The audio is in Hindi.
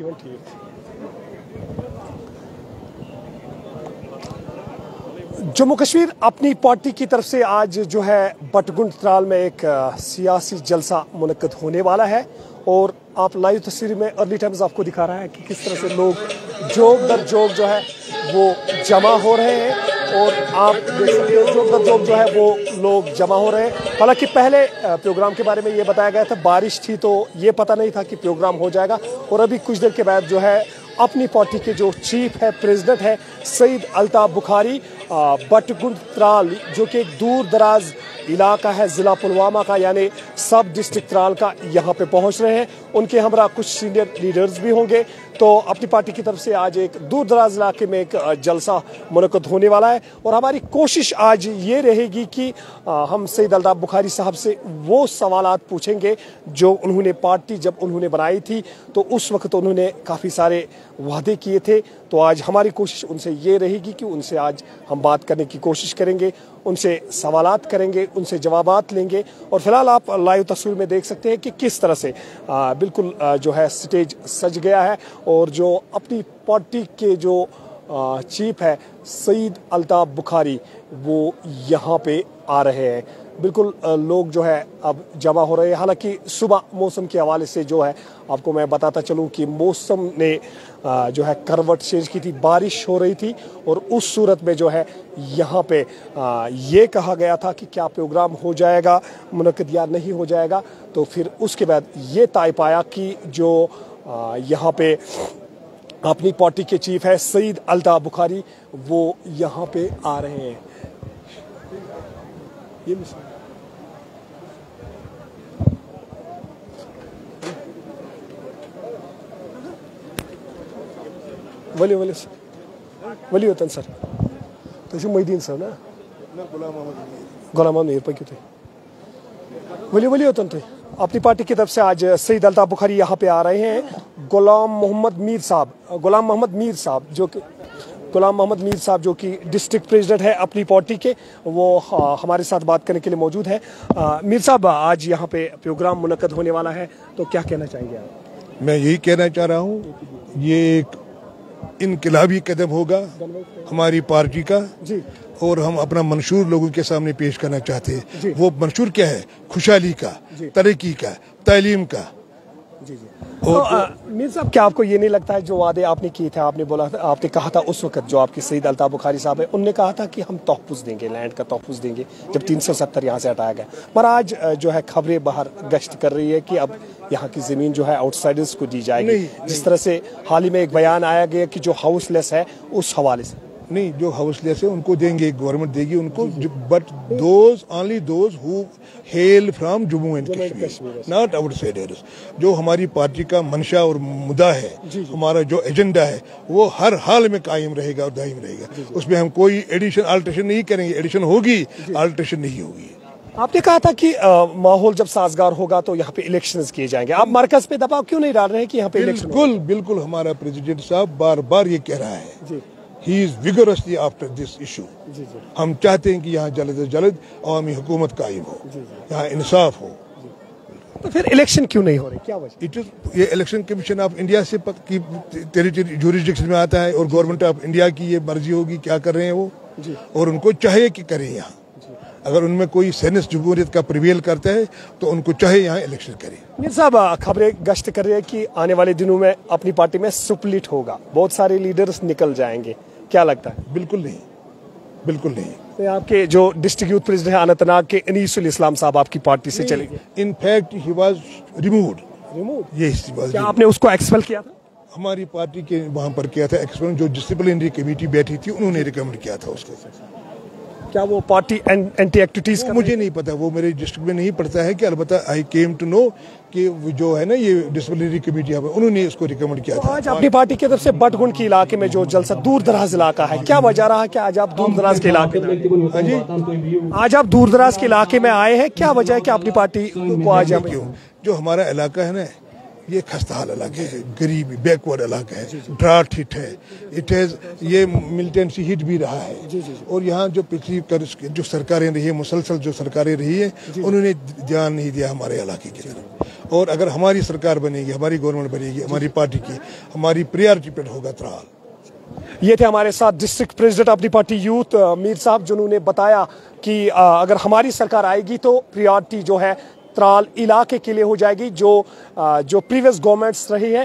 जीवन ठीक जम्मू कश्मीर अपनी पार्टी की तरफ़ से आज जो है बटगुंड त्राल में एक सियासी जलसा मुनद होने वाला है और आप लाइव तस्वीर में अर्ली टाइम्स आपको दिखा रहा है कि किस तरह से लोग जोग दर जोग जो है वो जमा हो रहे हैं और आप देख सकते हो जोग दर जोग जो है वो लोग जमा हो रहे हैं। हालाँकि पहले प्रोग्राम के बारे में ये बताया गया था, बारिश थी तो ये पता नहीं था कि प्रोग्राम हो जाएगा। और अभी कुछ देर के बाद जो है, अपनी पार्टी के जो चीफ है, प्रेसिडेंट है, सईद अल्ताफ बुखारी बटगुंड जो कि एक दूर दराज इलाका है, जिला पुलवामा का, यानी सब डिस्ट्रिक्ट त्राल का, यहाँ पे पहुँच रहे हैं। उनके हमरा कुछ सीनियर लीडर्स भी होंगे। तो अपनी पार्टी की तरफ़ से आज एक दूर दराज इलाके में एक जलसा मुनद होने वाला है। और हमारी कोशिश आज ये रहेगी कि हम सईद अल्ताफ बुखारी साहब से वो सवाल पूछेंगे जो उन्होंने पार्टी जब उन्होंने बनाई थी तो उस वक्त उन्होंने काफ़ी सारे वादे किए थे। तो आज हमारी कोशिश उनसे ये रहेगी कि उनसे आज हम बात करने की कोशिश करेंगे उनसे सवालात करेंगे उनसे जवाब लेंगे। और फ़िलहाल आप लाइव तस्वीर में देख सकते हैं कि किस तरह से आ, बिल्कुल आ, जो है स्टेज सज गया है। और जो अपनी पार्टी के जो चीफ है, सईद अल्ताफ बुखारी, वो यहाँ पे आ रहे हैं। बिल्कुल लोग जो है अब जमा हो रहे हैं। हालाँकि सुबह मौसम के हवाले से जो है, आपको मैं बताता चलूँ कि मौसम ने जो है करवट चेंज की थी, बारिश हो रही थी और उस सूरत में जो है, यहाँ पे ये कहा गया था कि क्या प्रोग्राम हो जाएगा मुनद या नहीं हो जाएगा। तो फिर उसके बाद ये तय पाया कि जो यहाँ पे अपनी पार्टी के चीफ है सईद अलता बुखारी। वो यहाँ पे आ रहे हैं। ये मिसाल वली वली वली वतन सर। तुझे मोहिदीन सर ना? गुलाम मोहम्मद मीर पक्की थे? वली वली वतन थे। अपनी पार्टी की तरफ़ से आज सईद अल्ताफ बुखारी यहाँ पे आ रहे हैं। गुलाम मोहम्मद मीर साहब, गुलाम मोहम्मद मीर साहब जो कि गुलाम मोहम्मद मीर साहब जो कि डिस्ट्रिक्ट प्रेसिडेंट है अपनी पार्टी के, वो हमारे साथ बात करने के लिए मौजूद है। मीर साहब, आज यहाँ पे प्रोग्राम मुनद होने वाला है तो क्या कहना चाहेंगे आप? मैं यही कहना चाह रहा हूँ, ये एक इनकलाबी कदम होगा हमारी पार्टी का जी। और हम अपना मंशूर लोगों के सामने पेश करना चाहते हैं। वो मंशूर क्या है? खुशहाली का तरक्की का तालीम का जी जी। तो मीर साहब क्या आपको ये नहीं लगता है जो वादे आपने किए थे आपने बोला था आपने कहा था उस वक्त जो आपके सईद अल्ताफ बुखारी साहब है उनने कहा था कि हम तोहफुज देंगे लैंड का तोहफुज देंगे जब तीन सौ सत्तर यहाँ से हटाया गया। पर आज जो है खबरें बाहर गश्त कर रही है कि अब यहाँ की ज़मीन जो है आउटसाइडर्स को दी जाएगी। जिस तरह से हाल ही में एक बयान आया गया कि जो हाउसलेस है उस हवाले से। नहीं जो हाउसलेस है उनको देंगे गवर्नमेंट देगी उनको but those only those who hail from Jammu and Kashmir not outsiders जो हमारी पार्टी का मंशा और मुद्दा है। हमारा जो एजेंडा है वो हर हाल में कायम रहेगा और दायम रहेगा। उसमें हम कोई एडिशन अल्ट्रेशन नहीं करेंगे। एडिशन होगी अल्ट्रेशन नहीं होगी। आपने कहा था कि आ, माहौल जब साजगार होगा तो यहाँ पे इलेक्शंस किए जाएँगे। आप मरकज पे दबाव क्यों नहीं डाल रहे हैं कि यहाँ पे इलेक्शन बिल्कुल बिल्कुल हमारा प्रेसिडेंट साहब बार बार ये कह रहा है। जी। He is vigorously after this issue हम चाहते हैं कि यहाँ जल्द से जल्द अवामी हुकूमत कायम हो यहाँ इंसाफ हो। तो फिर इलेक्शन क्यों नहीं हो रहे? क्या वजह? इट इज़ ये इलेक्शन कमीशन ऑफ़ इंडिया से की टेरिटरी जुरिस्डिक्शन में आता है और गवर्नमेंट ऑफ़ इंडिया की ये मर्ज़ी होगी क्या कर रहे हैं वो? और उनको चाहिए कि करें यहाँ। अगर उनमें कोई सेनेस जमहूरियत का प्रिवेल करता है तो उनको चाहे यहाँ इलेक्शन करें। मीर साहब खबरें गश्त कर रही है कि आने वाले दिनों में अपनी पार्टी में सुपलिट होगा। बहुत सारे लीडर्स निकल जाएँगे। क्या लगता है? बिल्कुल नहीं। बिल्कुल नहीं। तो आपके जो डिस्ट्रिक्ट यूथ प्रेसिडेंट है अनंतनाग के अनीसुल इस्लाम साहब आपकी पार्टी से चले। गए in fact he was removed remove ये क्या आपने उसको एक्सपेल किया था? हमारी पार्टी के वहाँ पर किया था एक्सपेल जो डिसिप्लिनरी कमेटी बैठी थी उन्होंने रिकमेंड किया था उसको। क्या वो पार्टी एंटी एक्टिविटीज़ वो मुझे नहीं पता वो मेरे डिस्ट्रिक्ट में नहीं पड़ता है कि अलबत्ता आई केम टू नो कि जो है ना ये डिसिप्लिनरी कमेटी है उन्होंने इसको रिकमेंड किया था। आज अपनी पार्टी की तरफ़ से बटगुंड के इलाके में जो जलसा दूर दराज इलाका है क्या वजह रहा कि आज आप दूर दराज के इलाके में हाँ? आज आप दूर दराज के इलाके में आए हैं क्या वजह है कि अपनी पार्टी को आज आप क्यों जो हमारा इलाका है ना ये खस्ता हाल अलग है गरीबी बैकवर्ड अलग है ड्राट हिट है। इट हैज़ ये मिलिटेंसी हिट भी रहा है। और यहाँ जो पिछली कर, जो सरकारें रही है मुसलसल जो सरकारें रही है उन्होंने ध्यान नहीं दिया हमारे इलाके की तरफ़। और अगर हमारी सरकार बनेगी हमारी गवर्नमेंट बनेगी हमारी पार्टी की हमारी प्रियॉरिटी पर होगा त्राल। ये थे हमारे साथ डिस्ट्रिक्ट प्रेसिडेंट अपनी पार्टी यूथ मीर साहब जिन्होंने बताया कि अगर हमारी सरकार आएगी तो प्रियॉरिटी जो है त्राल इलाके के लिए हो जाएगी जो जो प्रीवियस गवर्नमेंट्स रही है।